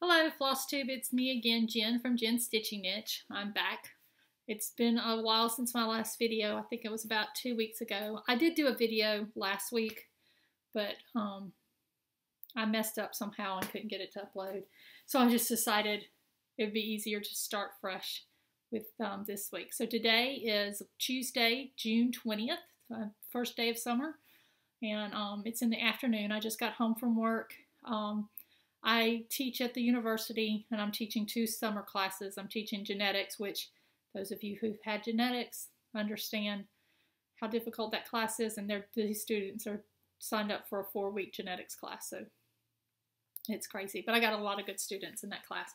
Hello, FlossTube. It's me again, Jen from Jen's Stitching Niche. I'm back. It's been a while since my last video. I think it was about two weeks ago. I did do a video last week, but um, I messed up somehow and couldn't get it to upload. So I just decided it'd be easier to start fresh with um, this week. So today is Tuesday, June 20th, uh, first day of summer, and um, it's in the afternoon. I just got home from work. Um, I teach at the university and I'm teaching two summer classes. I'm teaching genetics, which those of you who've had genetics understand how difficult that class is, and these students are signed up for a four week genetics class. So it's crazy. But I got a lot of good students in that class.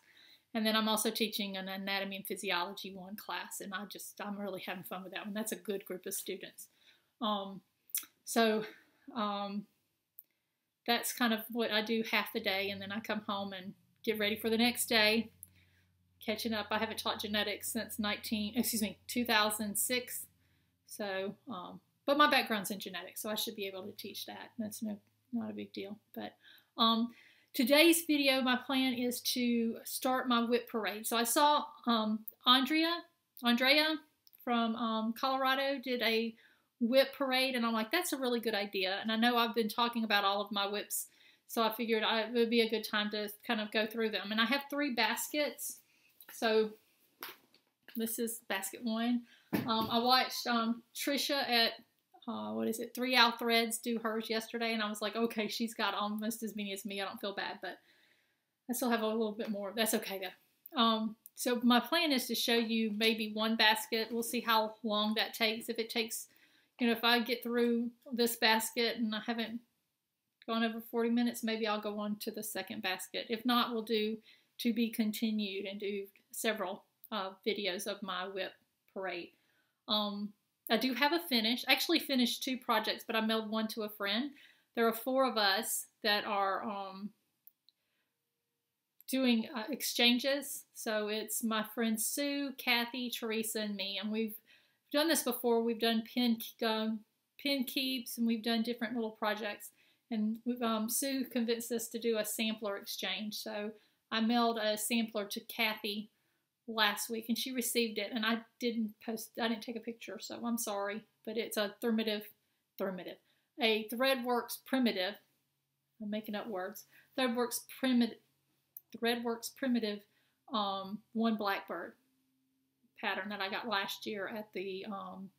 And then I'm also teaching an anatomy and physiology one class, and I just I'm really having fun with that one. That's a good group of students. Um, so um, that's kind of what I do half the day, and then I come home and get ready for the next day. Catching up. I haven't taught genetics since 19, excuse me, 2006. So, um, but my background's in genetics, so I should be able to teach that. That's no, not a big deal. But um, today's video, my plan is to start my whip parade. So I saw um, Andrea, Andrea from um, Colorado did a WIP parade, and I'm like, that's a really good idea. And I know I've been talking about all of my whips, so I figured I, it would be a good time to kind of go through them. And I have three baskets, so this is basket one. Um, I watched um, Trisha at uh, what is it, Three Owl Threads do hers yesterday, and I was like, okay, she's got almost as many as me. I don't feel bad, but I still have a little bit more. That's okay though. Um, so my plan is to show you maybe one basket. We'll see how long that takes. If it takes you know, if I get through this basket and I haven't gone over 40 minutes, maybe I'll go on to the second basket. If not, we'll do to be continued and do several uh, videos of my whip parade. Um, I do have a finish. I actually finished two projects, but I mailed one to a friend. There are four of us that are um, doing uh, exchanges. So it's my friend Sue, Kathy, Teresa, and me, and we've done this before. We've done pin um, pin keeps and we've done different little projects. And um, Sue convinced us to do a sampler exchange. So I mailed a sampler to Kathy last week and she received it. And I didn't post, I didn't take a picture, so I'm sorry. But it's a Thermative, Thermative, a ThreadWorks primitive. I'm making up words. ThreadWorks primitive, ThreadWorks primitive um, one blackbird pattern that I got last year at the um,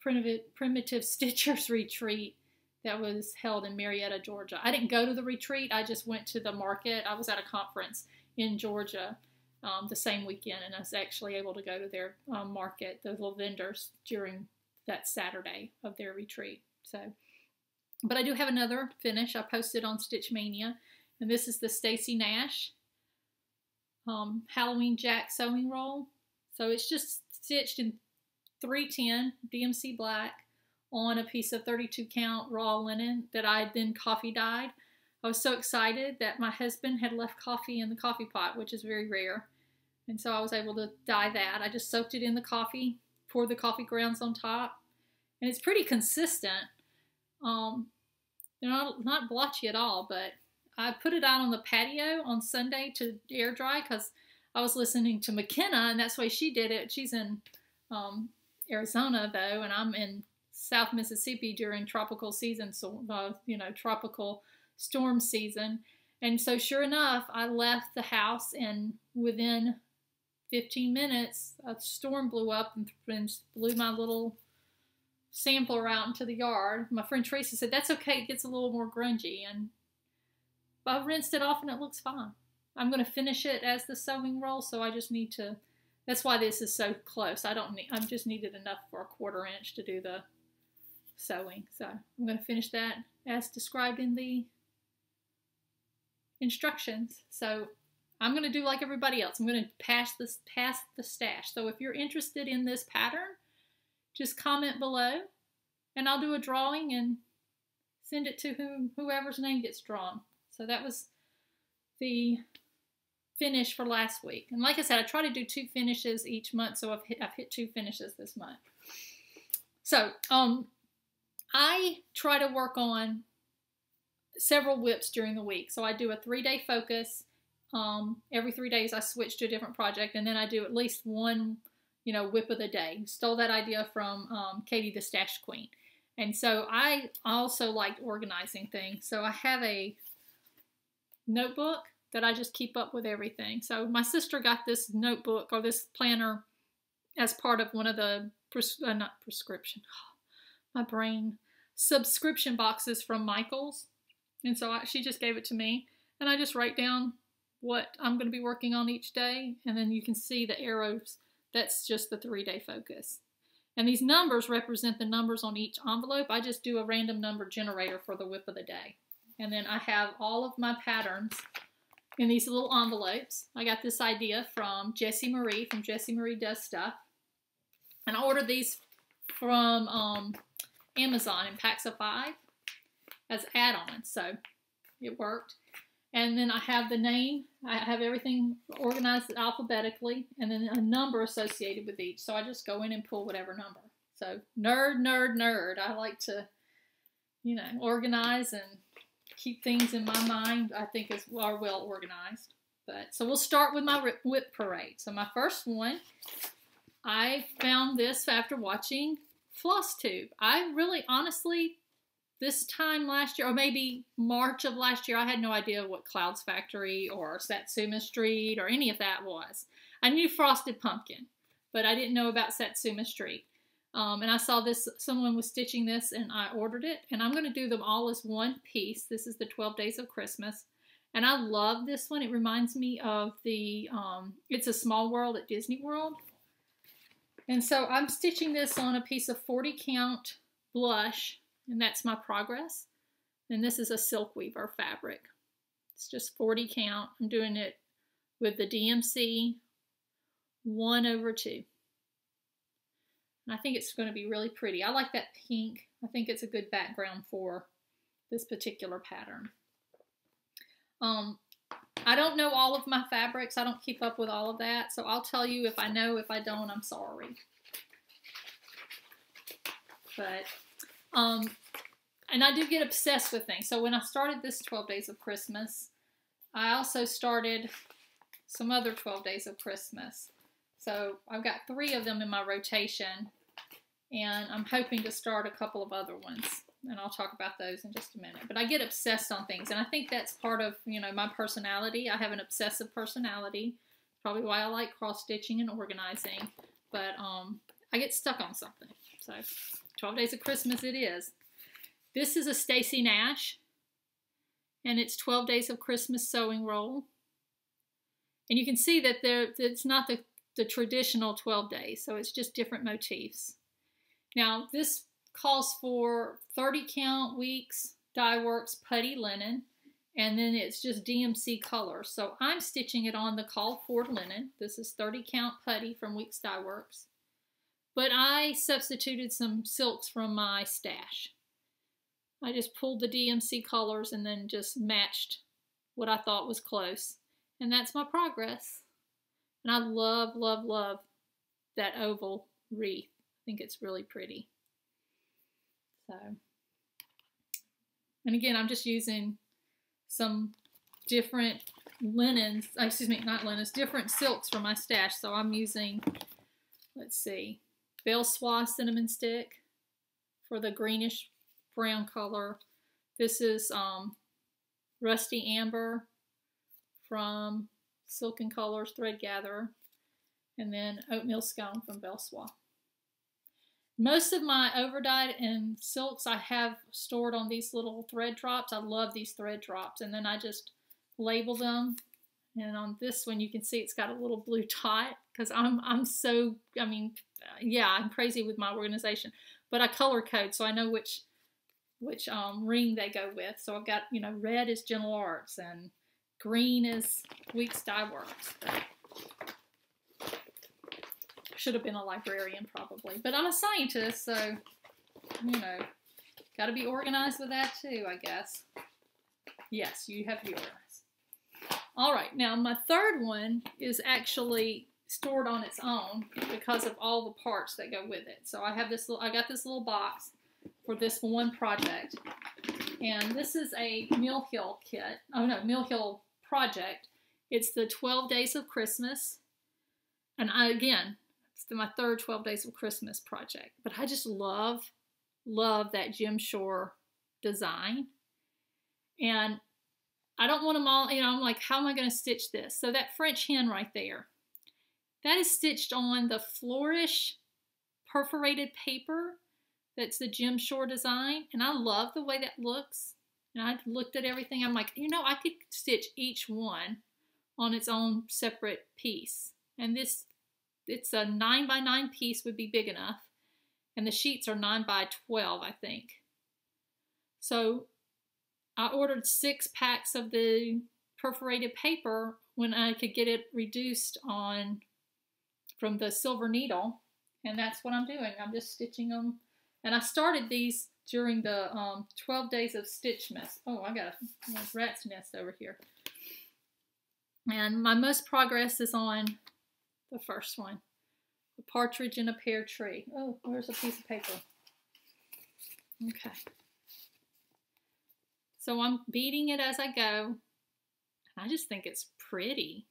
primitive, primitive Stitchers retreat that was held in Marietta, Georgia. I didn't go to the retreat, I just went to the market. I was at a conference in Georgia um, the same weekend, and I was actually able to go to their um, market, the little vendors, during that Saturday of their retreat. So, but I do have another finish I posted on Stitch Mania, and this is the Stacy Nash um, Halloween Jack sewing roll. So it's just stitched in 310 DMC black on a piece of 32 count raw linen that I then coffee dyed. I was so excited that my husband had left coffee in the coffee pot, which is very rare. And so I was able to dye that. I just soaked it in the coffee, poured the coffee grounds on top, and it's pretty consistent. Um, they're not, not blotchy at all, but I put it out on the patio on Sunday to air dry because I was listening to McKenna, and that's way she did it. She's in um, Arizona though, and I'm in South Mississippi during tropical season, so uh, you know, tropical storm season. And so, sure enough, I left the house, and within 15 minutes, a storm blew up and, and blew my little sampler out into the yard. My friend Teresa said, That's okay, it gets a little more grungy. And I rinsed it off, and it looks fine. I'm going to finish it as the sewing roll, so I just need to, that's why this is so close. I don't need, I just needed enough for a quarter inch to do the sewing. So I'm going to finish that as described in the instructions. So I'm going to do like everybody else. I'm going to pass this pass the stash. So if you're interested in this pattern, just comment below and I'll do a drawing and send it to whom, whoever's name gets drawn. So that was the finish for last week. And like I said, I try to do two finishes each month, so I've hit, I've hit two finishes this month. So um, I try to work on several whips during the week. So I do a three-day focus Um, every three days, I switch to a different project, and then I do at least one, you know, whip of the day. Stole that idea from um, Katie the Stash Queen. And so I also like organizing things. So I have a notebook that I just keep up with everything. So my sister got this notebook or this planner as part of one of the pres- uh, not prescription, my brain subscription boxes from Michaels, and so I, she just gave it to me, and I just write down what I'm going to be working on each day, and then you can see the arrows. That's just the three day focus. And these numbers represent the numbers on each envelope. I just do a random number generator for the whip of the day. And then I have all of my patterns in these little envelopes. I got this idea from Jessie Marie, from Jessie Marie Does Stuff. And I ordered these from um, Amazon in packs of five as add-ons. So it worked. And then I have the name. I have everything organized alphabetically and then a number associated with each. So I just go in and pull whatever number. So nerd, nerd, nerd. I like to, you know, organize and keep things in my mind. I think is are well organized. But so we'll start with my whip parade. So my first one I found this after watching FlossTube. I really, honestly, this time last year, or maybe March of last year, I had no idea what Clouds Factory or Satsuma Street or any of that was. I knew Frosted Pumpkin, but I didn't know about Satsuma Street. Um, and I saw this, someone was stitching this and I ordered it. And I'm going to do them all as one piece. This is the 12 Days of Christmas. And I love this one. It reminds me of the um, It's a Small World at Disney World. And so I'm stitching this on a piece of 40 count blush, and that's my progress. And this is a silk weaver fabric. It's just 40 count. I'm doing it with the DMC 1 over 2. And I think it's going to be really pretty. I like that pink. I think it's a good background for this particular pattern. Um, I don't know all of my fabrics. I don't keep up with all of that. So I'll tell you if I know. If I don't, I'm sorry. But, um, and I do get obsessed with things. So when I started this 12 Days of Christmas, I also started some other 12 Days of Christmas. So I've got three of them in my rotation. And I'm hoping to start a couple of other ones and I'll talk about those in just a minute. But I get obsessed on things, and I think that's part of you know my personality. I have an obsessive personality, probably why I like cross stitching and organizing. But um, I get stuck on something. So 12 Days of Christmas it is. This is a Stacy Nash, and it's 12 Days of Christmas sewing roll. And you can see that there it's not the, the traditional 12 days, so it's just different motifs. Now, this calls for 30 count weeks dye works putty linen and then it's just DMC color. So I'm stitching it on the call for linen. This is 30 count putty from Weeks Dye Works. But I substituted some silks from my stash. I just pulled the DMC colors and then just matched what I thought was close. And that's my progress. And I love, love, love that oval wreath. Think it's really pretty. So, and again, I'm just using some different linens, uh, excuse me, not linens, different silks for my stash. So I'm using, let's see, Belle Soie Cinnamon Stick for the greenish brown color. This is um, Rusty Amber from Silken Colors Thread Gatherer. And then Oatmeal Scone from Belle Soie. Most of my overdyed and silks I have stored on these little thread drops. I love these thread drops. And then I just label them. And on this one, you can see it's got a little blue dot because I'm, I'm so, I mean, yeah, I'm crazy with my organization. But I color code so I know which which um, ring they go with. So I've got, you know, red is Gentle Arts and green is Weeks Dye Works should have been a librarian probably, but I'm a scientist, so you know, got to be organized with that too, I guess. Yes, you have organized. All right, now my third one is actually stored on its own because of all the parts that go with it. So I have this little, I got this little box for this one project, and this is a Mill Hill kit. Oh no, Mill Hill project, It's the 12 Days of Christmas. And I, again, it's my third 12 Days of Christmas project. But I just love, love that Jim Shore design. And I don't want them all, you know, I'm like, how am I going to stitch this? So that French hen right there, that is stitched on the Flourish perforated paper. That's the Jim Shore design. And I love the way that looks. And I looked at everything. I'm like, you know, I could stitch each one on its own separate piece. And this, it's a 9 by 9 piece would be big enough. And the sheets are 9 by 12, I think. So I ordered six packs of the perforated paper when I could get it reduced on from the silver needle. And that's what I'm doing. I'm just stitching them. And I started these during the um, 12 days of Stitchmas. Oh, I got a rat's nest over here. And my most progress is on the first one. A partridge in a pear tree. Oh, where's a piece of paper? Okay. So I'm beating it as I go. I just think it's pretty.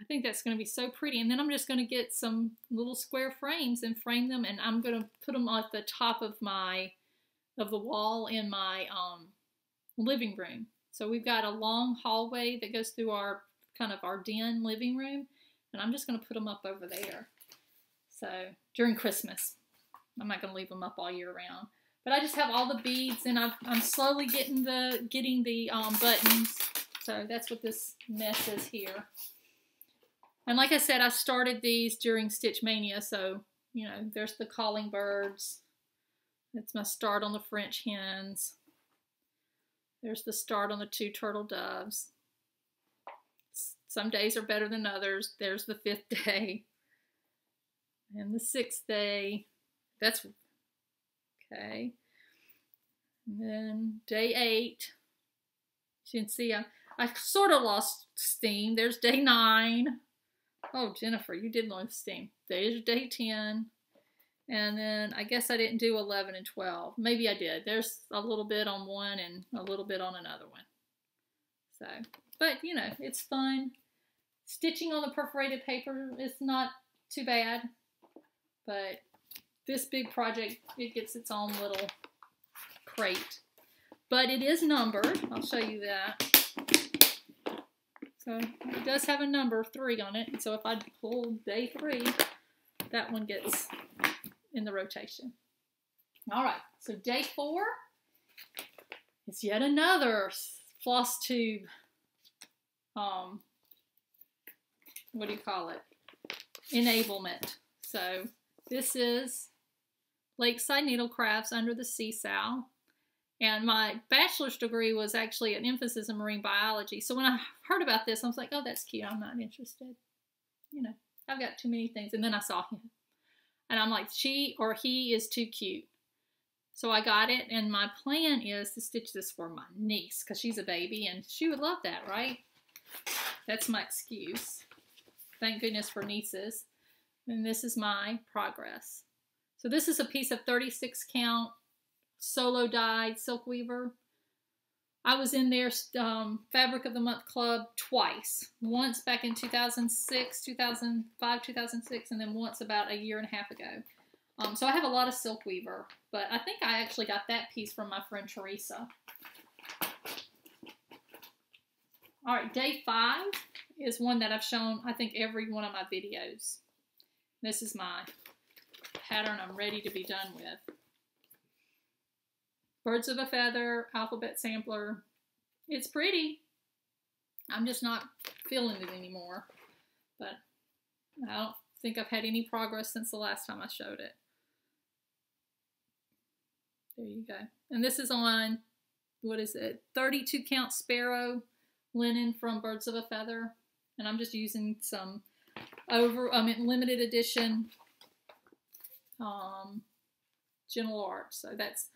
I think that's going to be so pretty. And then I'm just going to get some little square frames and frame them. And I'm going to put them at the top of my, of the wall in my um, living room. So we've got a long hallway that goes through our, kind of our den living room. And I'm just going to put them up over there. So during Christmas. I'm not going to leave them up all year round. But I just have all the beads and i am slowly getting the getting the um, buttons. So that's what this mess is here. And like I said, I started these during Stitch Mania. So, you know, there's the calling birds. That's my start on the French hens. There's the start on the two turtle doves. Some days are better than others. There's the fifth day. And the sixth day. That's Okay. And then day eight. You can see, I, I sort of lost steam. There's day nine. Oh, Jennifer, you did lose steam. There's day 10. And then I guess I didn't do 11 and 12. Maybe I did. There's a little bit on one and a little bit on another one. So, but you know, it's fun. Stitching on the perforated paper is not too bad. But this big project, it gets its own little crate. But it is numbered. I'll show you that. So it does have a number, three on it. So if I pull day three, that one gets in the rotation. All right, so day four is yet another floss tube, um, what do you call it? Enablement. So this is Lakeside Needlecrafts under the Seesow. And my bachelor's degree was actually an emphasis in marine biology. So when I heard about this, I was like, oh, that's cute. I'm not interested. You know, I've got too many things. And then I saw him. And I'm like, she or he is too cute. So I got it. And my plan is to stitch this for my niece because she's a baby and she would love that, right? That's my excuse. Thank goodness for nieces. And this is my progress. So this is a piece of 36 count solo dyed silk weaver. I was in their um, Fabric of the Month Club twice. Once back in 2006, 2005, 2006, and then once about a year and a half ago. Um, so I have a lot of silk weaver, but I think I actually got that piece from my friend Teresa. All right, day five is one that I've shown, I think, every one of my videos. This is my pattern I'm ready to be done with. Birds of a Feather, Alphabet Sampler. It's pretty. I'm just not feeling it anymore. But I don't think I've had any progress since the last time I showed it. There you go. And this is on, what is it, 32 count sparrow linen from Birds of a Feather. And I'm just using some over, I mean, limited edition um, Gentle Art. So that's,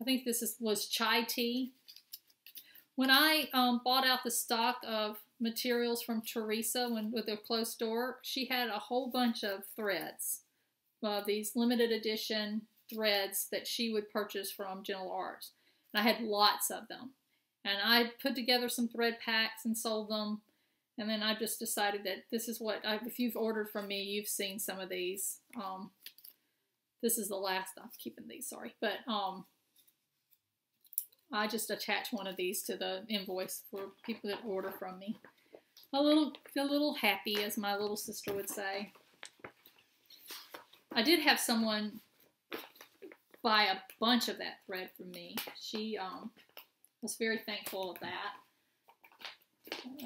I think this is, was chai tea. When I um, bought out the stock of materials from Teresa when with their closed door, she had a whole bunch of threads, uh, these limited edition threads that she would purchase from Gentle Arts. And I had lots of them. And I put together some thread packs and sold them. And then I just decided that this is what, I, if you've ordered from me, you've seen some of these. Um, this is the last, I'm keeping these, sorry. But um, I just attach one of these to the invoice for people that order from me. A little, a little happy, as my little sister would say. I did have someone buy a bunch of that thread from me. She um, was very thankful of that.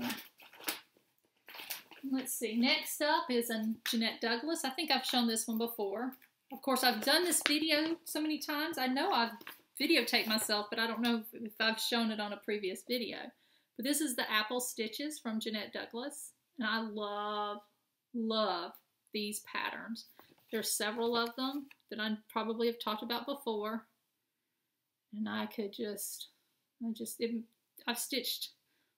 Uh, let's see. Next up is a Jeanette Douglas. I think I've shown this one before. Of course, I've done this video so many times. I know I've videotaped myself, but I don't know if I've shown it on a previous video. But this is the Apple Stitches from Jeanette Douglas. And I love, love these patterns. There's several of them that I probably have talked about before. And I could just, I just, it, I've stitched,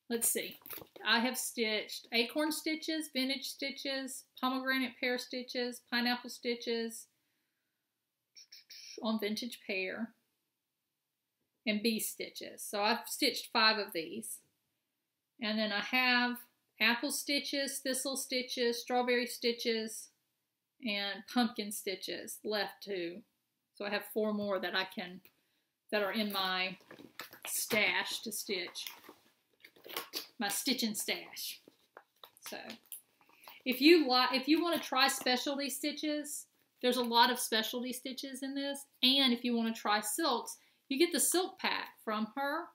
let's see. I have stitched acorn stitches, vintage stitches, pomegranate pear stitches, pineapple stitches on vintage pear, and bee stitches. So I've stitched five of these. And then I have apple stitches, thistle stitches, strawberry stitches, and pumpkin stitches left too. So I have four more that I can, that are in my stash to stitch. My stitching stash. So if you like, if you want to try specialty stitches, there's a lot of specialty stitches in this. And if you want to try silks, you get the silk pack from her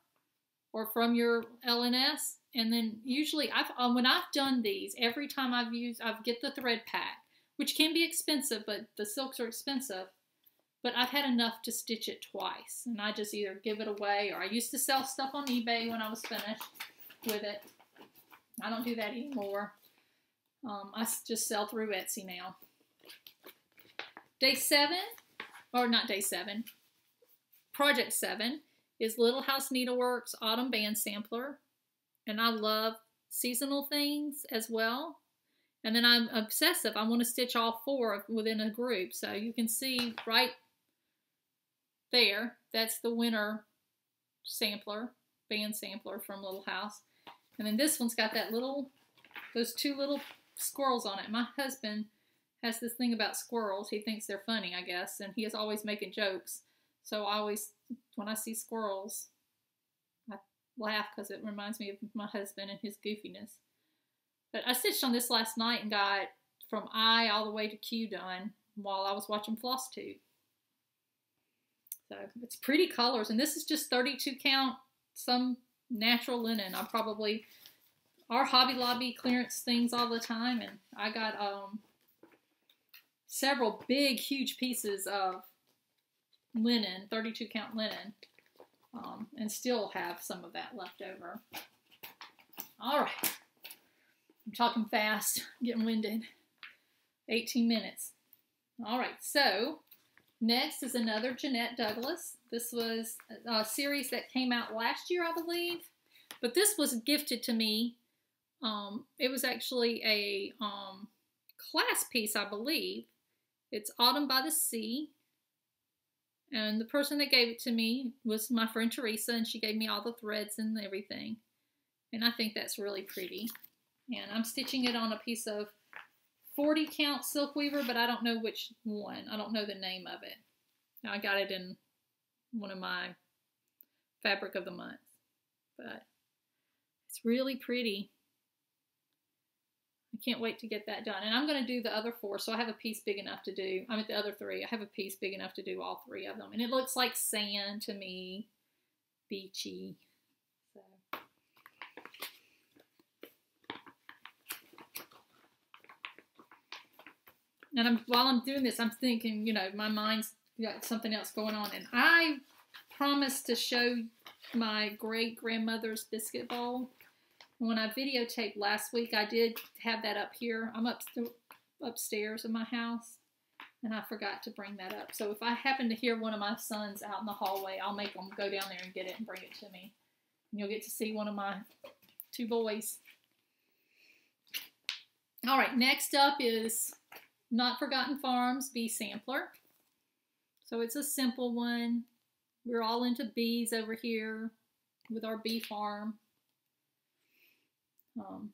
or from your LNS. And then usually, I've um, when I've done these, every time I've used, I've get the thread pack, which can be expensive, but the silks are expensive. But I've had enough to stitch it twice, and I just either give it away or I used to sell stuff on eBay when I was finished with it. I don't do that anymore. Um, I just sell through Etsy now. Day seven, or not day seven, project seven is Little House Needleworks Autumn Band Sampler. And I love seasonal things as well. And then I'm obsessive. I want to stitch all four within a group. So you can see right there, that's the winter sampler, band sampler from Little House. And then this one's got that little, those two little squirrels on it. My husband has this thing about squirrels. He thinks they're funny, I guess, and he is always making jokes. So I always, when I see squirrels, I laugh because it reminds me of my husband and his goofiness. But I stitched on this last night and got from I all the way to Q done while I was watching Flosstube. So it's pretty colors, and this is just 32 count, some natural linen. I probably, our Hobby Lobby clearance things all the time, and I got um several big, huge pieces of linen, 32 count linen, um, and still have some of that left over. All right. I'm talking fast, getting winded. 18 minutes. All right, so next is another Jeanette Douglas. This was a series that came out last year, I believe, but this was gifted to me. Um, it was actually a um, class piece, I believe, it's Autumn by the Sea. And the person that gave it to me was my friend Teresa, and she gave me all the threads and everything. And I think that's really pretty. And I'm stitching it on a piece of 40 count silk weaver, but I don't know which one. I don't know the name of it. Now I got it in one of my fabric of the month. But it's really pretty. I can't wait to get that done. And I'm going to do the other four, so I have a piece big enough to do, I'm at the other three, I have a piece big enough to do all three of them. And it looks like sand to me, beachy. And I'm, while I'm doing this, I'm thinking, you know, my mind's got something else going on. And I promised to show my great grandmother's biscuit bowl when I videotaped last week, I did have that up here. I'm up upstairs in my house, and I forgot to bring that up. So if I happen to hear one of my sons out in the hallway, I'll make them go down there and get it and bring it to me. And you'll get to see one of my two boys. All right, next up is Not Forgotten Farms Bee Sampler. So it's a simple one. We're all into bees over here. with our bee farm. Um,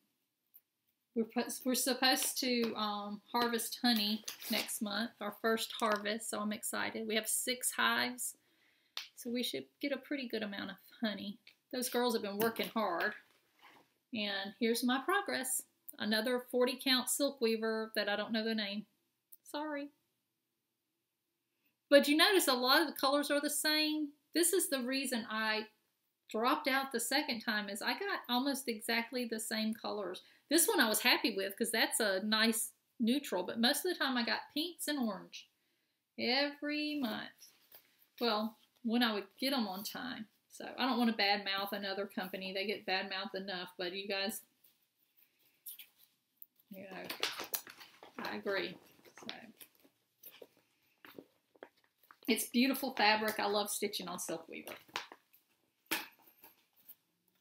we're, we're supposed to um, harvest honey next month, our first harvest, so I'm excited. We have six hives, so we should get a pretty good amount of honey. Those girls have been working hard. And here's my progress. Another 40 count silk weaver that I don't know the name. Sorry. But you notice a lot of the colors are the same. This is the reason I dropped out the second time is I got almost exactly the same colors. This one I was happy with because that's a nice neutral, but most of the time I got pinks and orange every month. Well, when I would get them on time. So I don't want to badmouth another company. They get badmouthed enough, but you guys, you know, I agree. So it's beautiful fabric. I love stitching on silk weaver.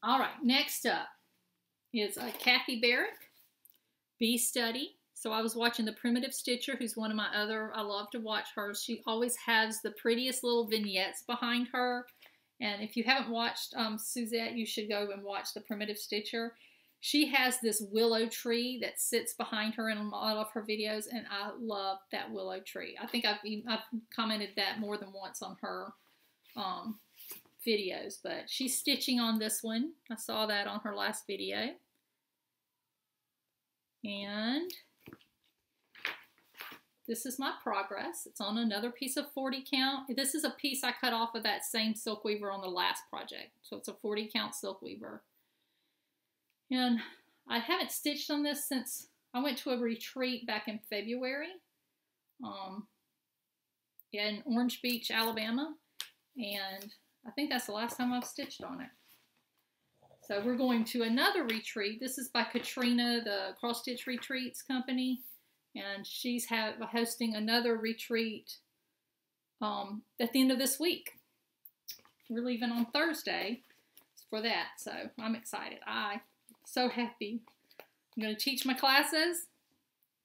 All right, next up is uh, Kathy Barrick, Bee Study. So I was watching the Primitive Stitcher, who's one of my other, I love to watch her. She always has the prettiest little vignettes behind her. And if you haven't watched um, Suzette, you should go and watch the Primitive Stitcher. She has this willow tree that sits behind her in a lot of her videos, and I love that willow tree. I think I've, I've commented that more than once on her um, videos, but she's stitching on this one. I saw that on her last video. And this is my progress. It's on another piece of 40 count. This is a piece I cut off of that same silk weaver on the last project. So it's a 40 count silk weaver. And I haven't stitched on this since I went to a retreat back in February um, in Orange Beach, Alabama. And I think that's the last time I've stitched on it. So we're going to another retreat. This is by Katrina, the Cross Stitch Retreats company. And she's hosting another retreat um, at the end of this week. We're leaving on Thursday for that. So I'm excited. I so happy. I'm going to teach my classes.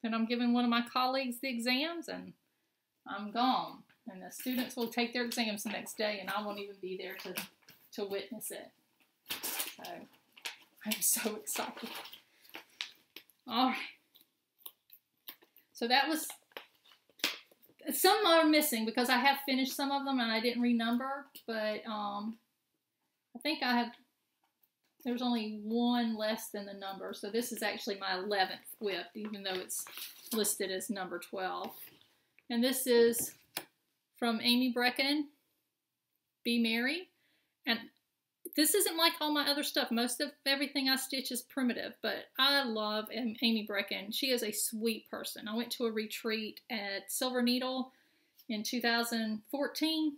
Then I'm giving one of my colleagues the exams and I'm gone and the students will take their exams the next day, and I won't even be there to, to witness it. So I'm so excited. All right. So that was, some are missing because I have finished some of them and I didn't renumber, but um, I think I have, there's only one less than the number. So this is actually my 11th whip, even though it's listed as number 12. And this is from Amy Bruecken, Be Merry. And this isn't like all my other stuff. Most of everything I stitch is primitive, but I love Amy Bruecken. She is a sweet person. I went to a retreat at Silver Needle in 2014.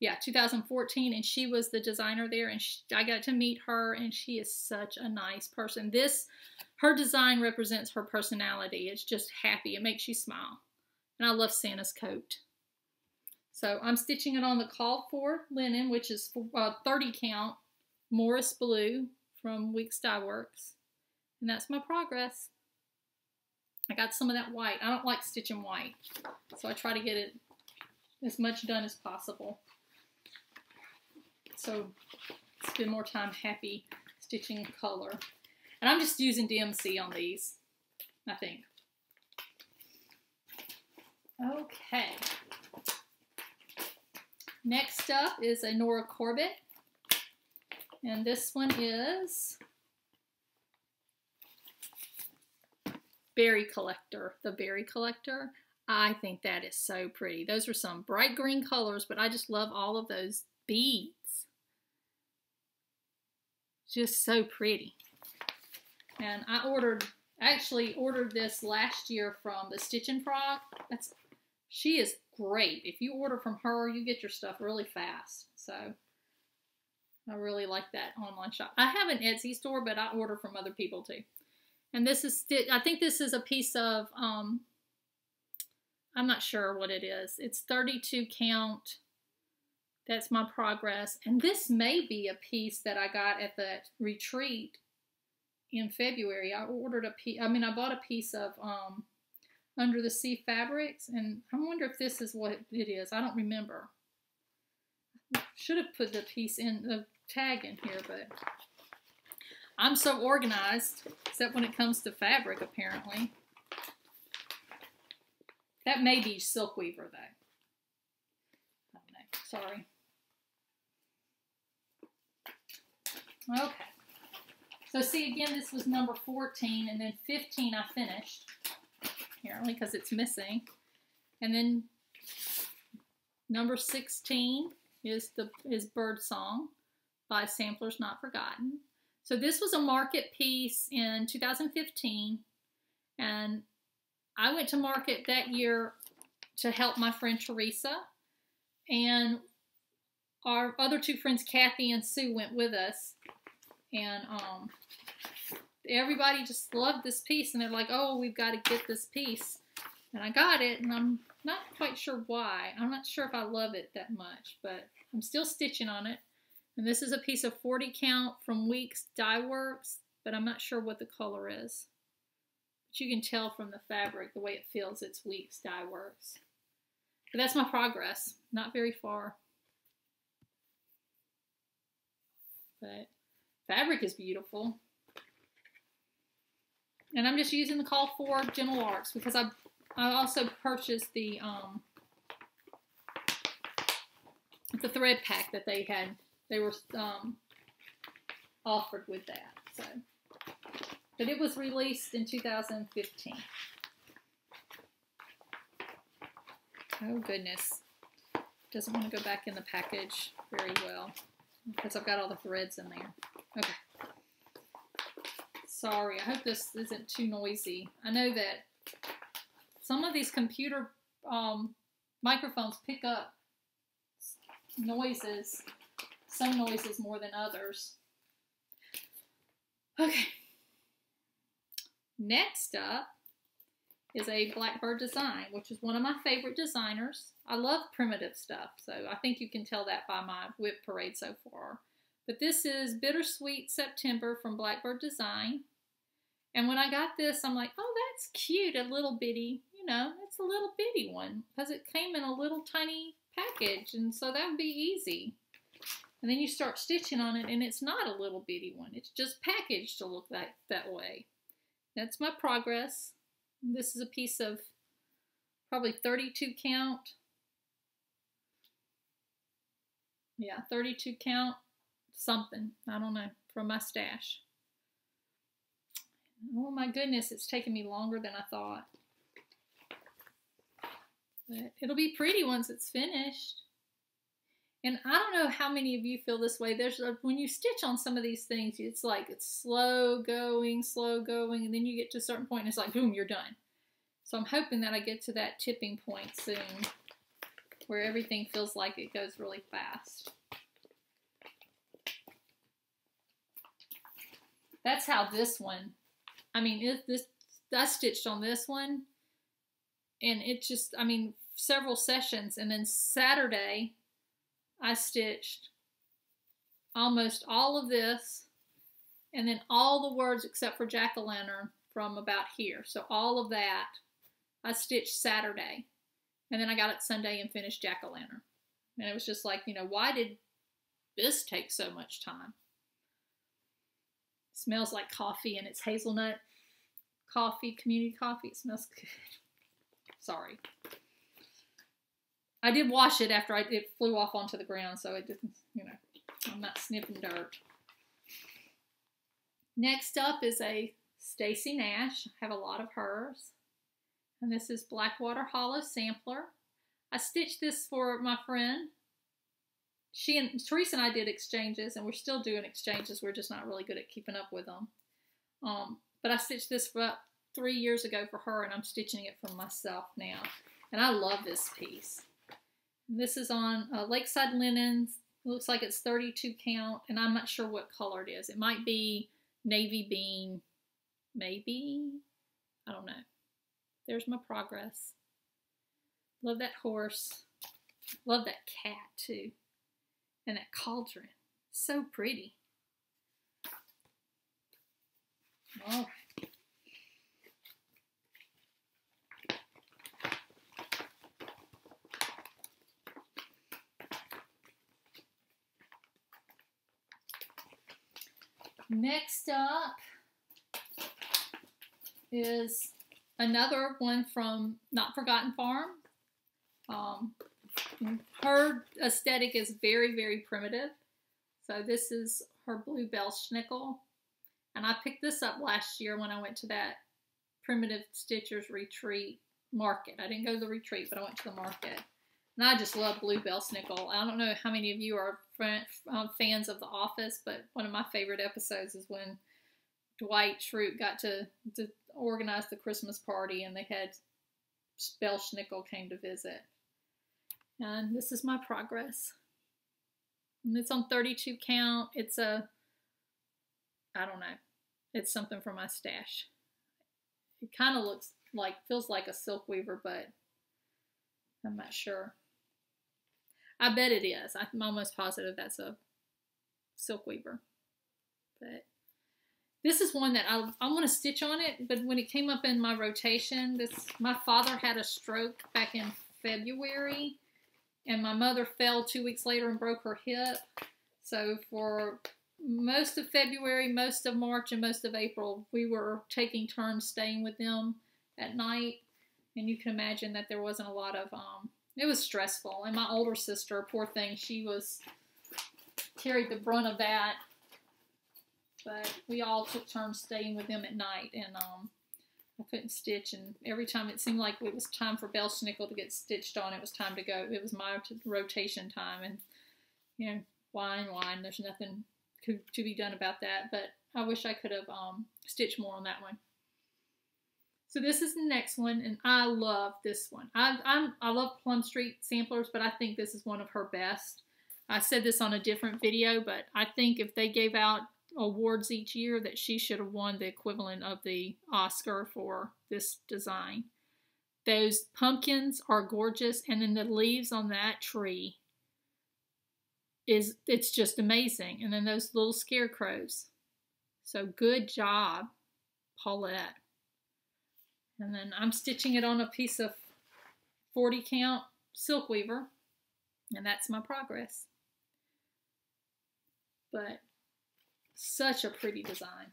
Yeah, 2014, and she was the designer there, and she, I got to meet her, and she is such a nice person. This, her design represents her personality. It's just happy. It makes you smile. And I love Santa's coat. So I'm stitching it on the call for linen, which is uh, 30 count Morris Blue from Weeks Dye Works. And that's my progress. I got some of that white. I don't like stitching white, so I try to get it as much done as possible. So spend more time happy stitching color. And I'm just using DMC on these, I think. Okay. Next up is a Nora Corbett. And this one is Berry Collector, the Berry Collector. I think that is so pretty. Those are some bright green colors, but I just love all of those beads. Just so pretty. And I ordered, actually ordered this last year from the Stitch and Frog. That's she is great. If you order from her, you get your stuff really fast. So I really like that online shop. I have an Etsy store, but I order from other people too. And this is, I think this is a piece of, um, I'm not sure what it is. It's 32 count. That's my progress. And this may be a piece that I got at the retreat in February. I ordered a piece, I mean, I bought a piece of, um, under the sea fabrics and I wonder if this is what it is. I don't remember. should have put the piece in, the tag in here, but I'm so organized, except when it comes to fabric, apparently. That may be Silk Weaver, though. Sorry. Okay. So see, again, this was number 14, and then 15 I finished, apparently, because it's missing. And then number 16 is the is Bird Song by Samplers Not Forgotten. So this was a market piece in 2015, and I went to market that year to help my friend Teresa, and our other two friends, Kathy and Sue, went with us, and um, everybody just loved this piece, and they're like, "Oh, we've got to get this piece," and I got it, and I'm not quite sure why. I'm not sure if I love it that much, but I'm still stitching on it. And this is a piece of 40 count from Weeks Dye Works, but I'm not sure what the color is. But you can tell from the fabric, the way it feels, it's Weeks Dye Works. But that's my progress. Not very far. But fabric is beautiful. And I'm just using the Call for Gentle Arts because I I also purchased the um the thread pack that they had. They were um offered with that. So but it was released in 2015. Oh goodness. Doesn't want to go back in the package very well because I've got all the threads in there. Okay. Sorry, I hope this isn't too noisy. I know that some of these computer um, microphones pick up noises, some noises more than others. Okay. Next up is a Blackbird design, which is one of my favorite designers. I love primitive stuff, so I think you can tell that by my whip parade so far. But this is Bittersweet September from Blackbird Design. And when I got this, I'm like, oh, that's cute, a little bitty, you know, it's a little bitty one because it came in a little tiny package, and so that would be easy. And then you start stitching on it, and it's not a little bitty one. It's just packaged to look that, that way. That's my progress. This is a piece of probably 32 count. Yeah, 32 count something. I don't know, from my stash. Oh my goodness, it's taking me longer than I thought. But it'll be pretty once it's finished. And I don't know how many of you feel this way. There's when you stitch on some of these things, it's like it's slow going, slow going, and then you get to a certain point and it's like, boom, you're done. So I'm hoping that I get to that tipping point soon where everything feels like it goes really fast. That's how this one, I mean, it, this I stitched on this one and it just, I mean, several sessions. And then Saturday, I stitched almost all of this and then all the words except for jack-o'-lantern from about here. So all of that I stitched Saturday. And then I got it Sunday and finished jack-o'-lantern. And it was just like, you know, why did this take so much time? It smells like coffee and it's hazelnut coffee, community coffee. It smells good. Sorry. I did wash it after I, it flew off onto the ground, so it didn't, you know, I'm not sniffing dirt. Next up is a Stacy Nash. I have a lot of hers. And this is Blackwater Hollow Sampler. I stitched this for my friend. She and Teresa and I did exchanges, and we're still doing exchanges. We're just not really good at keeping up with them. Um, but I stitched this about three years ago for her, and I'm stitching it for myself now. And I love this piece. This is on uh, Lakeside Linens. Looks like it's 32 count, and I'm not sure what color it is. It might be navy bean, maybe. I don't know. There's my progress. Love that horse. Love that cat, too. And that cauldron. So pretty. All right. Next up is another one from Not Forgotten Farm. Um, her aesthetic is very, very primitive. So this is her blue Belsnickel. And I picked this up last year when I went to that Primitive Stitchers Retreat market. I didn't go to the retreat, but I went to the market. And I just love blue snickel. I don't know how many of you are um, fans of The Office, but one of my favorite episodes is when Dwight Schrute got to, to organize the Christmas party and they had Belsnickel came to visit. And this is my progress. And it's on 32 count. It's a, I don't know, it's something from my stash. It kind of looks like, feels like a silk weaver, but I'm not sure. I bet it is. I'm almost positive that's a silk weaver. But this is one that I, I want to stitch on it, but when it came up in my rotation, this my father had a stroke back in February, and my mother fell two weeks later and broke her hip. So for most of February, most of March, and most of April, we were taking turns staying with them at night. And you can imagine that there wasn't a lot of, um, it was stressful. And my older sister, poor thing, she was carried the brunt of that. But we all took turns staying with them at night. And um, I couldn't stitch, and every time it seemed like it was time for Belsnickel to get stitched on, it was time to go. It was my rotation time, and you know, wine, wine. There's nothing to, to be done about that, but I wish I could have um, stitched more on that one. So this is the next one, and I love this one. I, I'm, I love Plum Street samplers, but I think this is one of her best. I said this on a different video, but I think if they gave out awards each year that she should have won the equivalent of the Oscar for this design. Those pumpkins are gorgeous, and then the leaves on that tree is it's just amazing. And then those little scarecrows. So good job, Paulette. And then I'm stitching it on a piece of 40 count silk weaver, and that's my progress. But such a pretty design.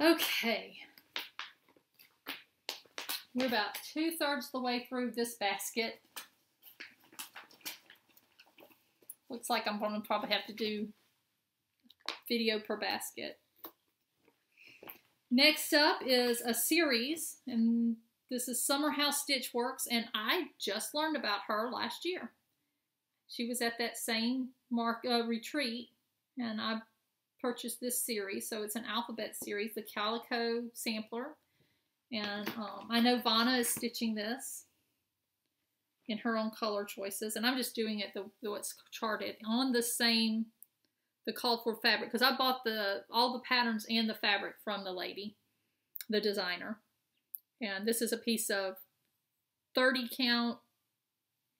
Okay. We're about two-thirds of the way through this basket. Looks like I'm going to probably have to do video per basket. Next up is a series, and this is Summer House Stitch Works, and I just learned about her last year she was at that same mark uh, retreat, and I purchased this series. So it's an alphabet series, the Calico Sampler. And um, I know Vanna is stitching this in her own color choices, and I'm just doing it the, the what's charted on the same the called for fabric because I bought the all the patterns and the fabric from the lady, the designer. And this is a piece of 30 count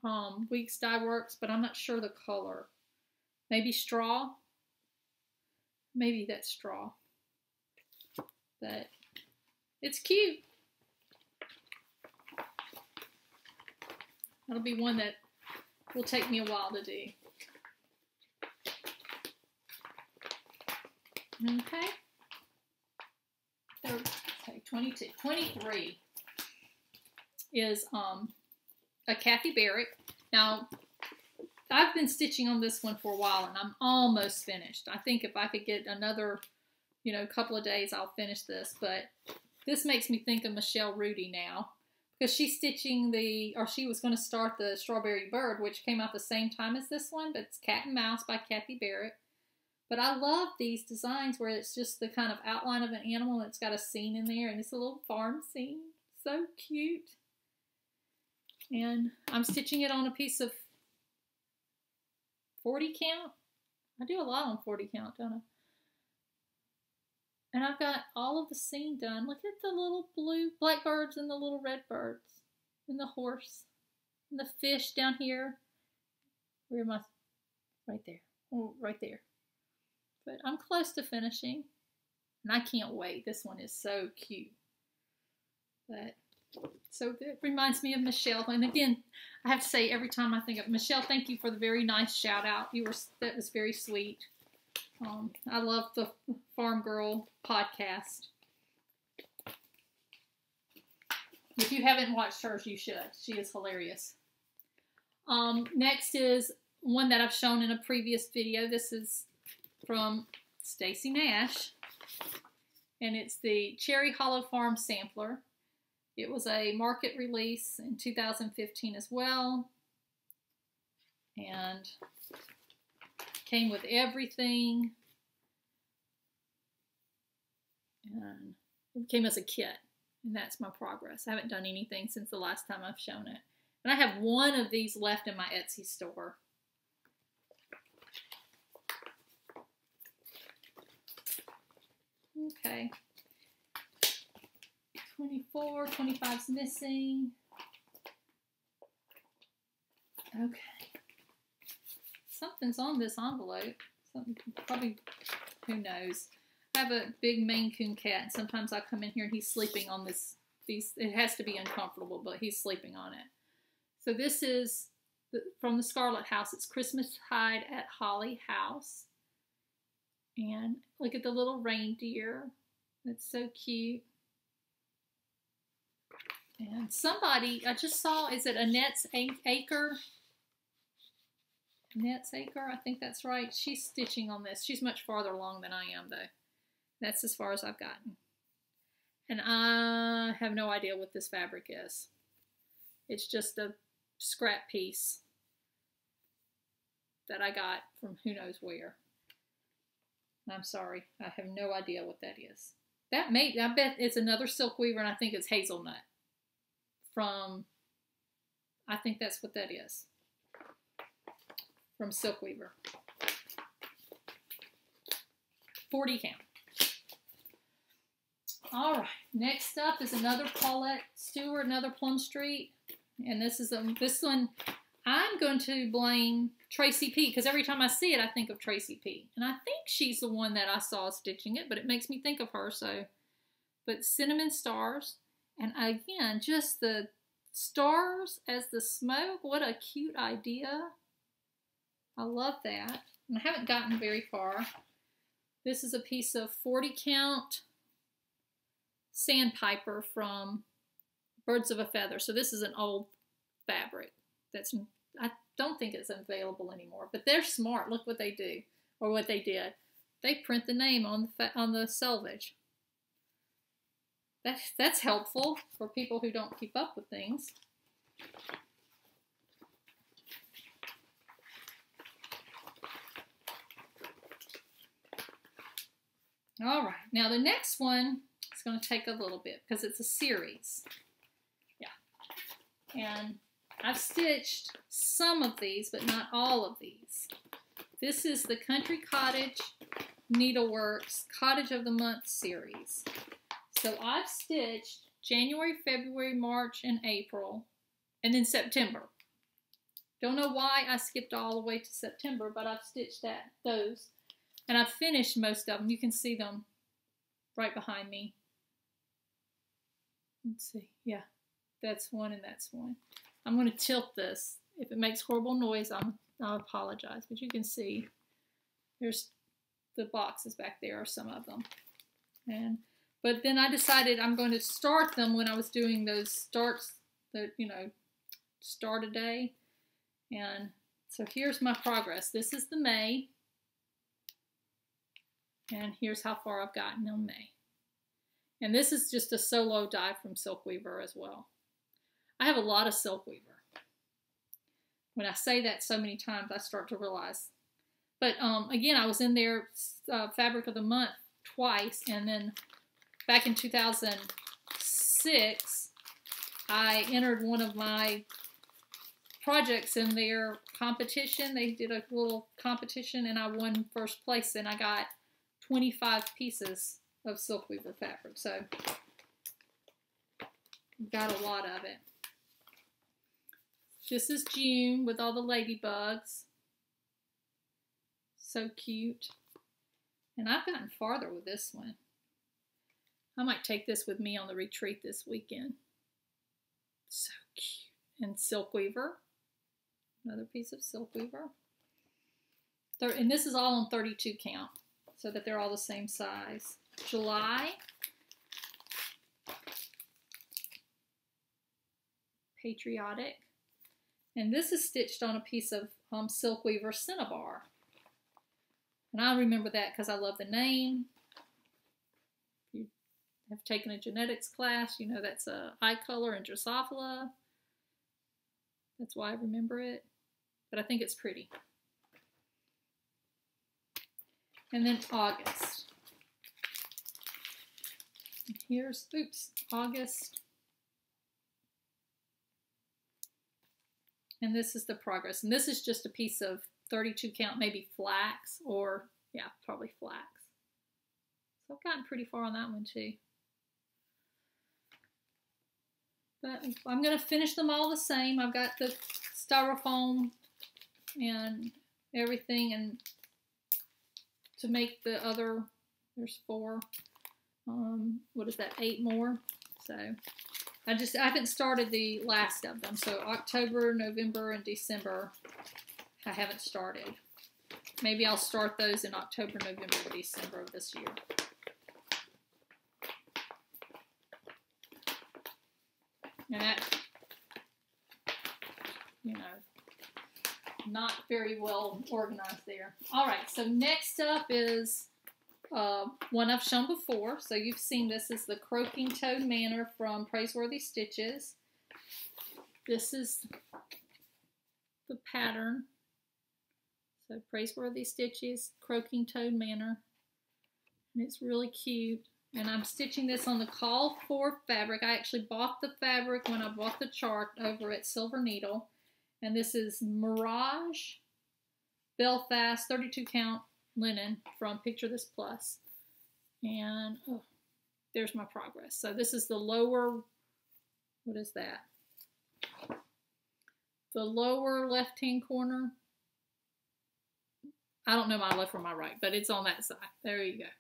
um, Weeks Dye Works, but I'm not sure the color. Maybe straw? Maybe that's straw. But it's cute. That'll be one that will take me a while to do. Okay. Okay, 22. 23 is um, a Kathy Barrick. Now, I've been stitching on this one for a while and I'm almost finished. I think if I could get another, you know, couple of days, I'll finish this. But this makes me think of Michelle Rudy now because she's stitching the, or she was going to start the Strawberry Bird, which came out the same time as this one, but it's Cat and Mouse by Kathy Barrick. But I love these designs where it's just the kind of outline of an animal it's got a scene in there and it's a little farm scene. So cute. And I'm stitching it on a piece of 40 count. I do a lot on 40 count, don't I? And I've got all of the scene done. Look at the little blue blackbirds and the little red birds and the horse and the fish down here. Where am I? Right there. Oh, right there. But I'm close to finishing. And I can't wait. This one is so cute. But So it reminds me of Michelle. And again, I have to say every time I think of Michelle, thank you for the very nice shout out. You were that was very sweet. Um, I love the Farm Girl podcast. If you haven't watched hers, you should. She is hilarious. Um, next is one that I've shown in a previous video. This is from Stacy Nash, and it's the Cherry Hollow Farm Sampler. It was a market release in 2015 as well, and came with everything, and it came as a kit, and that's my progress. I haven't done anything since the last time I've shown it. And I have one of these left in my Etsy store. Okay. 24, 25's missing. Okay. Something's on this envelope. Something, probably, who knows. I have a big Maine Coon cat, sometimes I come in here and he's sleeping on this. These, it has to be uncomfortable, but he's sleeping on it. So this is the, from the Scarlett House. It's Christmas Tide at Holly House. And look at the little reindeer. That's so cute. And somebody, I just saw, is it Annette's Acre? Annette's Acre, I think that's right. She's stitching on this. She's much farther along than I am, though. That's as far as I've gotten. And I have no idea what this fabric is. It's just a scrap piece that I got from who knows where. I'm sorry. I have no idea what that is. That may, I bet it's another silk weaver, and I think it's hazelnut from, I think that's what that is, from Silk Weaver. 40 count. All right, next up is another Paulette Stewart, another Plum Street. And this is a, this one, I'm going to blame Tracy P because every time I see it, I think of Tracy P. And I think she's the one that I saw stitching it, but it makes me think of her. So, but Cinnamon Stars. And again, just the stars as the smoke. What a cute idea. I love that. And I haven't gotten very far. This is a piece of 40 count sandpiper from Birds of a Feather. So this is an old fabric that's I don't think it's available anymore. But they're smart. Look what they do, or what they did. They print the name on the on the selvage. That's that's helpful for people who don't keep up with things. All right, now the next one is going to take a little bit because it's a series. Yeah. And I've stitched some of these, but not all of these. This is the Country Cottage Needleworks Cottage of the Month series. So I've stitched January, February, March, and April, and then September. Don't know why I skipped all the way to September, but I've stitched that those. And I've finished most of them. You can see them right behind me. Let's see. Yeah, that's one and that's one. I'm going to tilt this. If it makes horrible noise, I'm, I'll apologize. But you can see there's the boxes back there are some of them. And But then I decided I'm going to start them when I was doing those starts, the, you know, start a day. And so here's my progress. This is the May. And here's how far I've gotten on May. And this is just a solo die from Silk Weaver as well. I have a lot of Silk Weaver. When I say that so many times, I start to realize. But um, again, I was in there uh, Fabric of the Month twice, and then back in 2006, I entered one of my projects in their competition. They did a little competition, and I won first place, and I got 25 pieces of Silk Weaver fabric. So, got a lot of it. This is June with all the ladybugs. So cute. And I've gotten farther with this one. I might take this with me on the retreat this weekend. So cute. And Silk Weaver. Another piece of Silk Weaver. And this is all on 32 count, so that they're all the same size. July. Patriotic. And this is stitched on a piece of um, Silk Weaver Cinnabar. And I remember that because I love the name. If you have taken a genetics class, you know that's a eye color in Drosophila. That's why I remember it. But I think it's pretty. And then August. Here's, oops, August. And this is the progress. And this is just a piece of 32 count, maybe flax or, yeah, probably flax. So I've gotten pretty far on that one too. But I'm going to finish them all the same. I've got the styrofoam and everything and to make the other, there's four, um, what is that, eight more. So I just, I haven't started the last of them. So October, November, and December, I haven't started. Maybe I'll start those in October, November, December of this year. And that, you know, not very well organized there. All right, so next up is uh, one I've shown before. So you've seen this is the Croaking Toad Manor from Praiseworthy Stitches. This is the pattern. So Praiseworthy Stitches, Croaking Toad Manor. And it's really cute. And I'm stitching this on the Call For fabric. I actually bought the fabric when I bought the chart over at Silver Needle. And this is Mirage Belfast 32 count linen from Picture This Plus. And oh, there's my progress. So this is the lower, what is that? The lower left-hand corner. I don't know my left or my right, but it's on that side. There you go.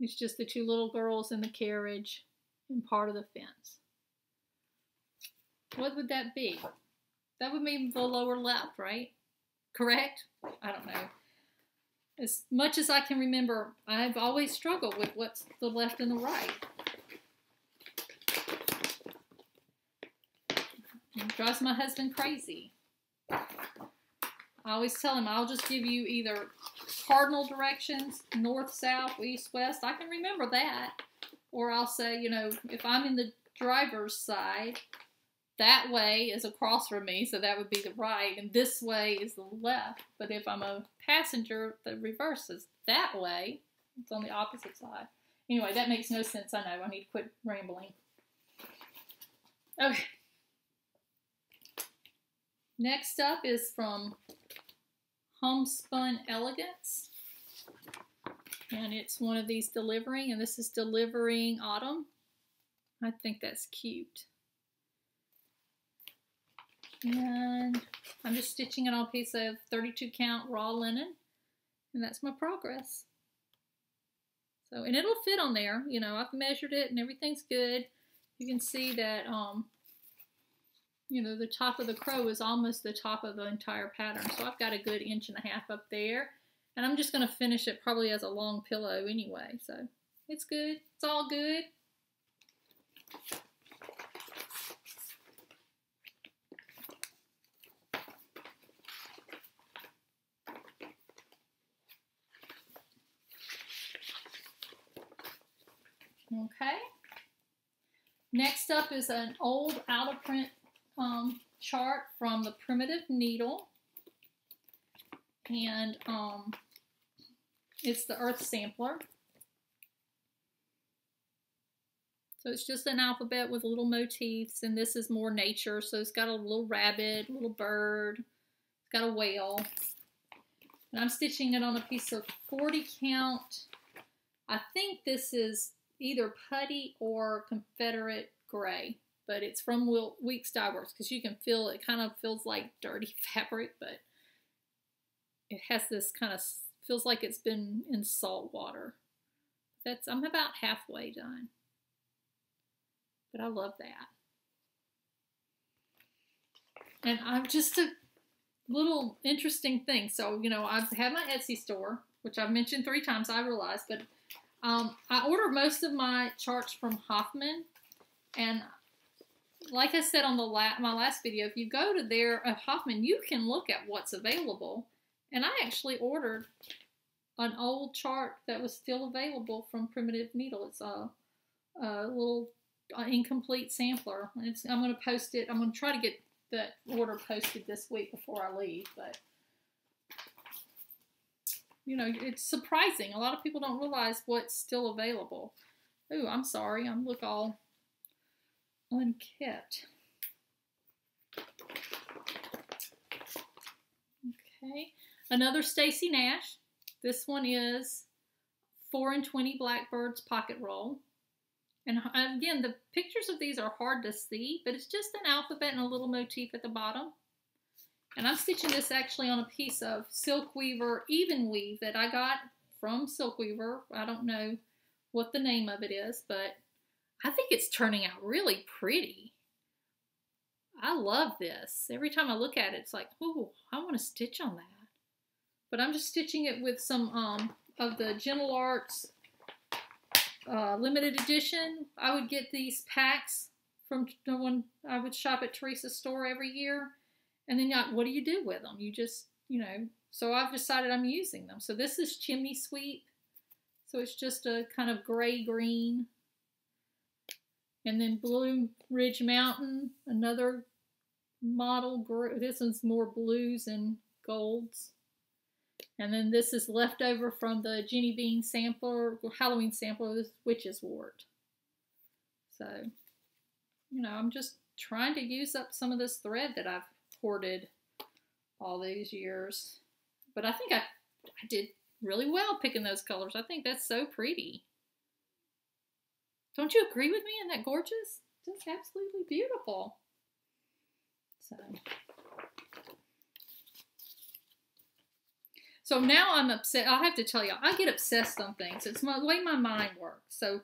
It's just the two little girls in the carriage and part of the fence. What would that be? That would mean the lower left, right? Correct? I don't know. As much as I can remember, I've always struggled with what's the left and the right. It drives my husband crazy. I always tell him I'll just give you either cardinal directions, north, south, east, west. I can remember that. Or I'll say, you know, if I'm in the driver's side, that way is across from me, so that would be the right, and this way is the left. But if I'm a passenger, the reverse is that way. It's on the opposite side. Anyway, that makes no sense. I know. I need to quit rambling. Okay. Next up is from Homespun Elegance. And it's one of these delivering, and this is delivering autumn. I think that's cute. And I'm just stitching it on a piece of 32 count raw linen. And that's my progress. So, and it'll fit on there. You know, I've measured it and everything's good. You can see that, um, you know, the top of the crow is almost the top of the entire pattern. So I've got a good inch and a half up there. And I'm just going to finish it probably as a long pillow anyway. So it's good. It's all good. Okay. Next up is an old out of print um, chart from the Primitive Needle. And um, it's the Earth Sampler. So it's just an alphabet with little motifs, and this is more nature. So it's got a little rabbit, little bird, it's got a whale. And I'm stitching it on a piece of 40 count. I think this is either putty or Confederate gray, but it's from Weeks Dye Works because you can feel it kind of feels like dirty fabric, but it has this kind of feels like it's been in salt water. That's I'm about halfway done. But I love that. And I'm just a little interesting thing. So, you know, I've had my Etsy store, which I've mentioned three times, I realize, but um, I order most of my charts from Hoffman. And like I said on the la- my last video, if you go to their uh, Hoffman, you can look at what's available. And I actually ordered an old chart that was still available from Primitive Needle. It's a, a little uh, incomplete sampler. It's, I'm going to post it. I'm going to try to get that order posted this week before I leave, but you know, it's surprising. A lot of people don't realize what's still available. Oh, I'm sorry. I'm look all unkept. Okay, another Stacy Nash. This one is 4 and 20 Blackbirds pocket roll. And again, the pictures of these are hard to see, but it's just an alphabet and a little motif at the bottom. And I'm stitching this actually on a piece of Silk Weaver Even Weave that I got from Silk Weaver. I don't know what the name of it is, but I think it's turning out really pretty. I love this. Every time I look at it, it's like, oh, I want to stitch on that. But I'm just stitching it with some um, of the Gentle Arts uh, limited edition. I would get these packs from the one I would shop at Teresa's store every year. And then what do you do with them? You just, you know, so I've decided I'm using them. So this is Chimney Sweep. So it's just a kind of gray green. And then Blue Ridge Mountain, another model. This one's more blues and golds. And then this is leftover from the Jenny Bean sampler, Halloween sampler, this Witch's Wart. So, you know, I'm just trying to use up some of this thread that I've all these years. But I think I, I did really well picking those colors. I think that's so pretty. Don't you agree with me? Isn't that gorgeous? Just absolutely beautiful. So... So now I'm upset. I have to tell you, I get obsessed on things. It's my, the way my mind works. So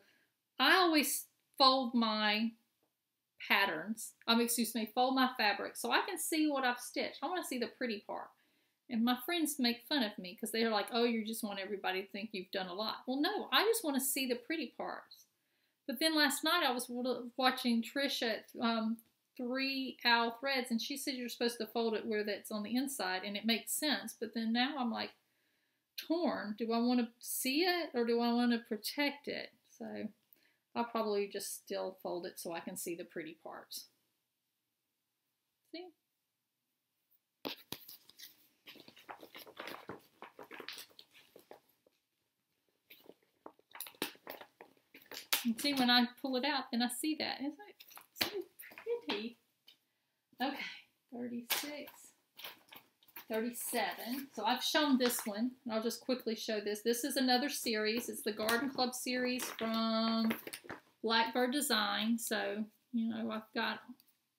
I always fold my patterns. Um, excuse me, fold my fabric so I can see what I've stitched. I want to see the pretty part. And my friends make fun of me because they're like, oh, you just want everybody to think you've done a lot. Well, no, I just want to see the pretty parts. But then last night I was watching Trisha um, three owl threads and she said you're supposed to fold it where that's on the inside and it makes sense but then now I'm like torn do I want to see it or do I want to protect it so I'll probably just still fold it so I can see the pretty parts. See? And see when I pull it out then I see that it's like so pretty. Okay, 36, 37. So I've shown this one. and I'll just quickly show this. This is another series. It's the Garden Club series from Blackbird Design. So, you know, I've got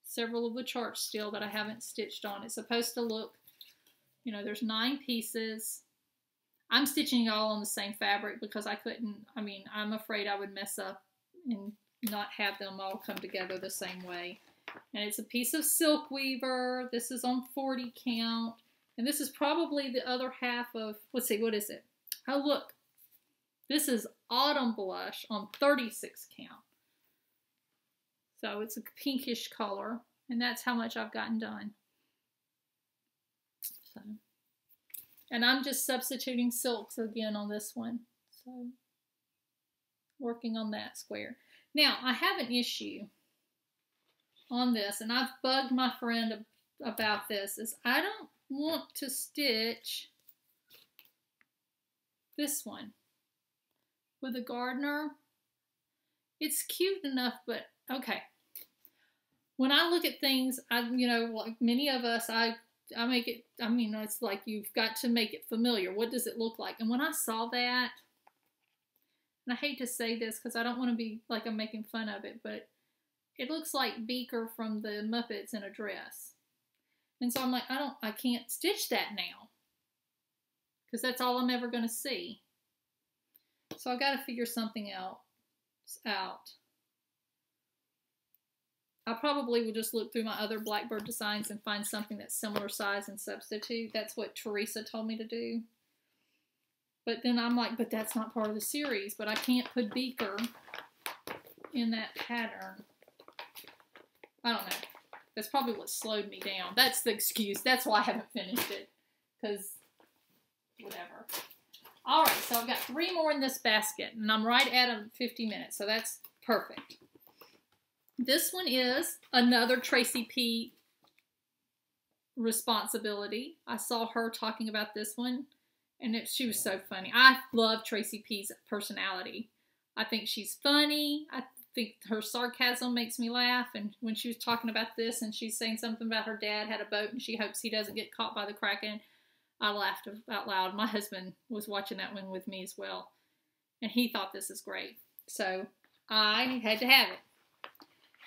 several of the charts still that I haven't stitched on. It's supposed to look, you know, there's nine pieces. I'm stitching all on the same fabric because I couldn't, I mean, I'm afraid I would mess up and not have them all come together the same way. And it's a piece of silk weaver. This is on 40 count. And this is probably the other half of, let's see, what is it? Oh, look. This is autumn blush on 36 count. So it's a pinkish color. And that's how much I've gotten done. So, and I'm just substituting silks again on this one. So working on that square. Now, I have an issue on this, and I've bugged my friend about this, is I don't want to stitch this one with a gardener. It's cute enough, but okay. When I look at things, I, you know, like many of us, I, I make it, I mean, it's like you've got to make it familiar. What does it look like? And when I saw that, and I hate to say this because I don't want to be like I'm making fun of it, but it looks like Beaker from the Muppets in a dress. And so I'm like, I don't, I can't stitch that now because that's all I'm ever going to see. So I got to figure something else out. I probably will just look through my other Blackbird designs and find something that's similar size and substitute. That's what Teresa told me to do. But then I'm like, but that's not part of the series. But I can't put Beaker in that pattern. I don't know. That's probably what slowed me down. That's the excuse. That's why I haven't finished it. Because, whatever. All right, so I've got three more in this basket, and I'm right at 50 minutes, so that's perfect. This one is another Tracy P responsibility. I saw her talking about this one, and it, she was so funny. I love Tracy P's personality. I think she's funny. I think her sarcasm makes me laugh. And when she was talking about this and she's saying something about her dad had a boat and she hopes he doesn't get caught by the Kraken, I laughed out loud. My husband was watching that one with me as well. And he thought this is great. So I had to have it.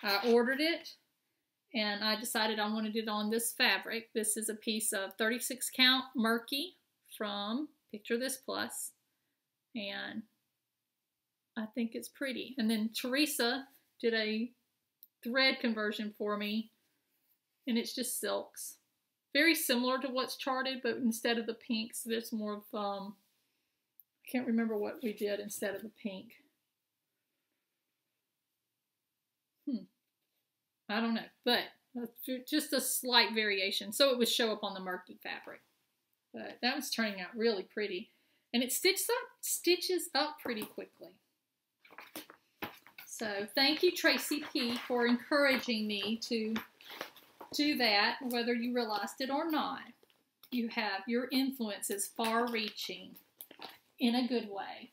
I ordered it and I decided I wanted it on this fabric. This is a piece of 36 count Murky from Picture This Plus. And I think it's pretty. And then Teresa did a thread conversion for me, and it's just silks. Very similar to what's charted, but instead of the pinks, there's more of, um, I can't remember what we did instead of the pink. Hmm. I don't know, but just a slight variation. So it would show up on the murky fabric. But that was turning out really pretty. And it stitches up, stitches up pretty quickly. So thank you, Tracy P, for encouraging me to do that, whether you realized it or not. You have your influence is far reaching in a good way.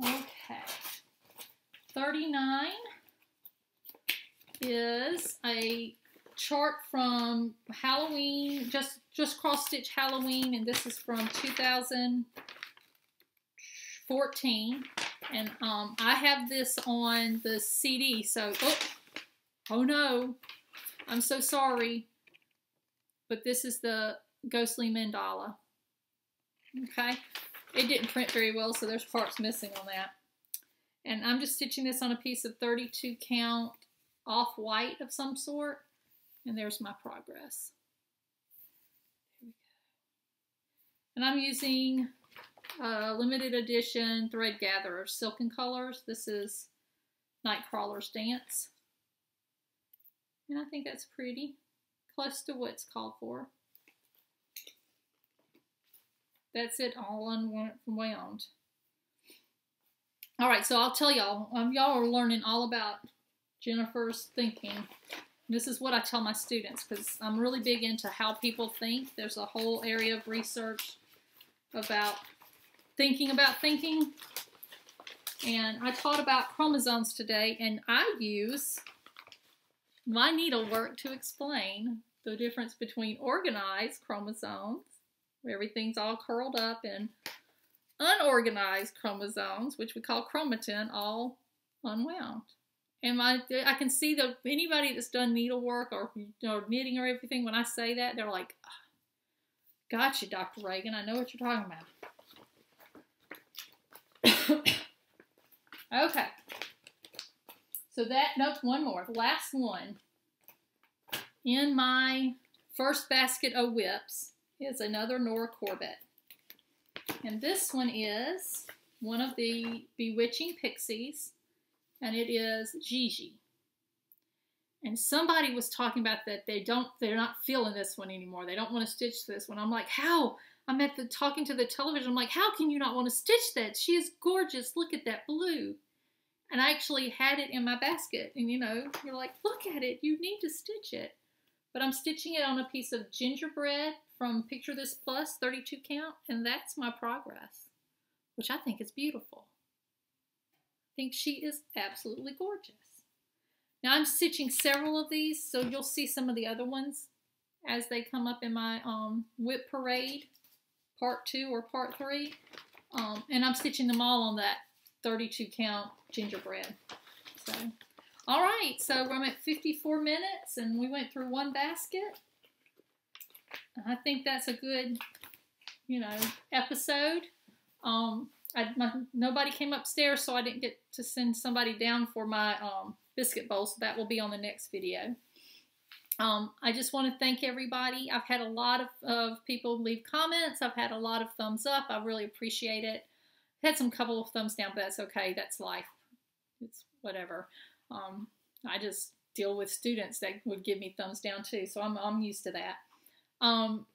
Okay. 39 is a chart from Halloween, just just cross stitch Halloween, and this is from 2014. And um, I have this on the CD, so, oh, oh no, I'm so sorry. But this is the Ghostly Mandala. Okay, it didn't print very well, so there's parts missing on that. And I'm just stitching this on a piece of 32 count off-white of some sort. And there's my progress. And I'm using uh, limited edition thread gatherer, Silken Colors. This is Nightcrawler's Dance. And I think that's pretty, close to what's called for. That's it all unwound. All right, so I'll tell y'all, um, y'all are learning all about Jennifer's thinking. This is what I tell my students because I'm really big into how people think. There's a whole area of research about thinking about thinking. And I taught about chromosomes today, and I use my needlework to explain the difference between organized chromosomes, where everything's all curled up, and unorganized chromosomes, which we call chromatin, all unwound. And my, I can see that anybody that's done needlework or, or knitting or everything, when I say that, they're like, Gotcha, Dr. Reagan. I know what you're talking about. okay. So that, note one more. Last one. In my first basket of WIPs is another Nora Corbett. And this one is one of the Bewitching Pixies, and it is Gigi. And somebody was talking about that they don't, they're not feeling this one anymore. They don't want to stitch this one. I'm like, how? I'm at the talking to the television. I'm like, how can you not want to stitch that? She is gorgeous. Look at that blue. And I actually had it in my basket. And you know, you're like, look at it. You need to stitch it. But I'm stitching it on a piece of gingerbread from Picture This Plus, 32 count. And that's my progress, which I think is beautiful. I think she is absolutely gorgeous. Now I'm stitching several of these, so you'll see some of the other ones as they come up in my um, WIP parade part two or part three. Um, and I'm stitching them all on that 32 count gingerbread. So, all right, so I'm at 54 minutes and we went through one basket. I think that's a good, you know, episode. Um, I, my, nobody came upstairs, so I didn't get to send somebody down for my um, biscuit bowl, so that will be on the next video. Um, I just want to thank everybody. I've had a lot of, of people leave comments. I've had a lot of thumbs up. I really appreciate it. Had some couple of thumbs down, but that's okay. That's life. It's whatever. Um, I just deal with students that would give me thumbs down too, so I'm, I'm used to that. Um,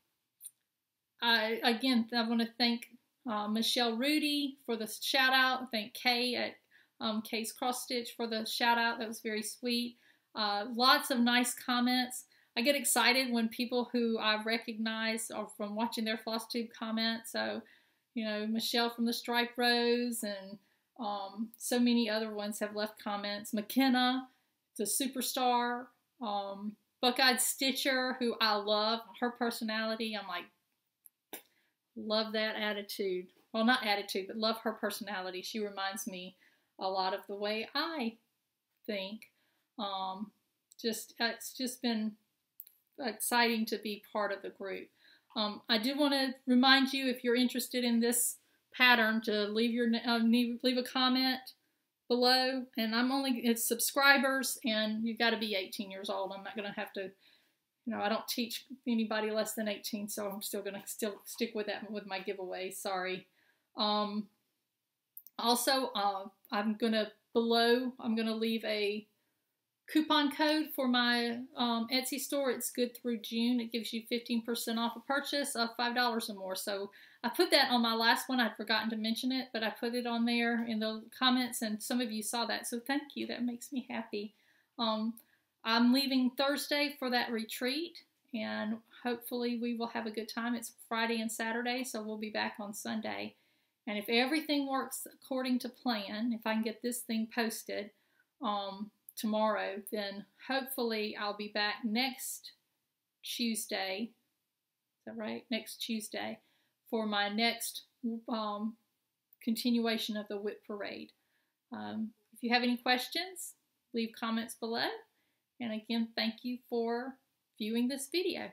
I again, I want to thank uh, Michelle Rudy for the shout out. Thank Kay at um, Kay's Cross Stitch for the shout out. That was very sweet. Uh, lots of nice comments. I get excited when people who I recognize are from watching their Flosstube comment. So, you know, Michelle from the Stripe Rose and um, so many other ones have left comments. McKenna, the superstar. Um, Buckeyed Stitcher, who I love, her personality. I'm like, love that attitude. Well, not attitude, but love her personality. She reminds me a lot of the way I think. Um, just it's just been exciting to be part of the group. Um, I do want to remind you if you're interested in this pattern to leave your uh, leave a comment below. And I'm only it's subscribers, and you've got to be 18 years old. I'm not going to have to, you know, I don't teach anybody less than 18, so I'm still going to still stick with that with my giveaway. Sorry. Um, also, uh, I'm going to below. I'm going to leave a coupon code for my um, Etsy store. It's good through June. It gives you 15% off a purchase of $5 or more. So I put that on my last one. I'd forgotten to mention it, but I put it on there in the comments, and some of you saw that. So thank you. That makes me happy. Um, I'm leaving Thursday for that retreat, and hopefully we will have a good time. It's Friday and Saturday, so we'll be back on Sunday. And if everything works according to plan, if I can get this thing posted, um, tomorrow, then hopefully I'll be back next Tuesday. Is that right? Next Tuesday for my next um, continuation of the WIP parade. Um, if you have any questions, leave comments below. And again, thank you for viewing this video.